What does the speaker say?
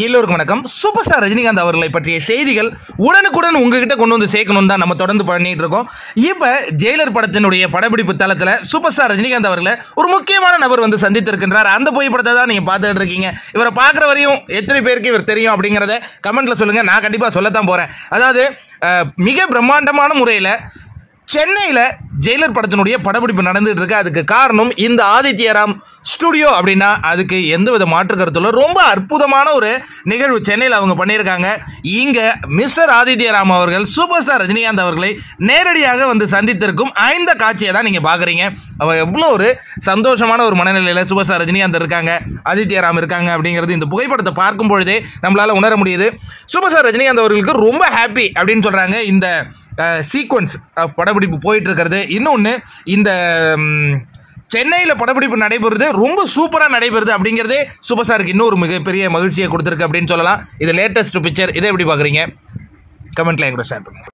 எல்லோருக்கும் வணக்கம். Super star Rajinikanth அவர்களை பற்றிய செய்திகள் உடனுக்குடன் உங்ககிட்ட கொண்டு வந்து சேர்க்கணும் தான் நம்ம தொடர்ந்து பண்ணிட்டு இருக்கோம். இப்போ ஜெயிலர் படத்தினுடைய படப்பிடிப்பு தளத்தில் சூப்பர் ஸ்டார் ரஜினிகாந்த் அவர்களை ஒரு முக்கியமான நபர் வந்து சந்தித்திருக்கின்றார். அந்த புகைப்படத்தை தான் நீங்கள் பார்த்துட்டு இருக்கீங்க. இவரை பார்க்குற வரையும் எத்தனை பேருக்கு இவர் தெரியும் அப்படிங்கிறத கமெண்ட்டில் சொல்லுங்கள் நான் கண்டிப்பாக சொல்லத்தான் போகிறேன் அதாவது மிக பிரம்மாண்டமான முறையில் சென்னையில் ஜெயிலர் படத்தினுடைய படப்பிடிப்பு நடந்துகிட்டு இருக்கு. அதுக்கு காரணம் இந்த ஆதித்யராம் ஸ்டுடியோ அப்படின்னா அதுக்கு எந்த வித மாற்று கருத்துல ரொம்ப அற்புதமான ஒரு நிகழ்வு சென்னையில் அவங்க பண்ணியிருக்காங்க. இங்கே மிஸ்டர் ஆதித்யராம் அவர்கள் சூப்பர் ஸ்டார் ரஜினிகாந்த் அவர்களை நேரடியாக வந்து சந்தித்திருக்கும் ஐந்த காட்சியை தான் நீங்கள் பார்க்குறீங்க அவள் எவ்வளோ ஒரு சந்தோஷமான ஒரு மனநிலையில் சூப்பர் ஸ்டார் ரஜினிகாந்த் இருக்காங்க ஆதித்யராம் இருக்காங்க அப்படிங்கிறது இந்த புகைப்படத்தை பார்க்கும் பொழுதே நம்மளால் உணர முடியுது. சூப்பர் ஸ்டார் ரஜினிகாந்த் அவர்களுக்கு ரொம்ப ஹாப்பி அப்படின்னு சொல்கிறாங்க இந்த சீக்வன்ஸ் படப்பிடிப்பு போயிட்டு இருக்கிறது இன்னொன்று இந்த சென்னையில் படப்பிடிப்பு நடைபெறுது. ரொம்ப சூப்பராக நடைபெறுது அப்படிங்கிறதே சூப்பர் ஸ்டாருக்கு இன்னொரு மிகப்பெரிய மகிழ்ச்சியை கொடுத்துருக்கு அப்படின்னு சொல்லலாம். இது லேட்டஸ்ட் பிக்சர் இதை எப்படி பார்க்குறீங்க? கமெண்ட்டில் என் கூட ஷேர் பண்ணுங்கள்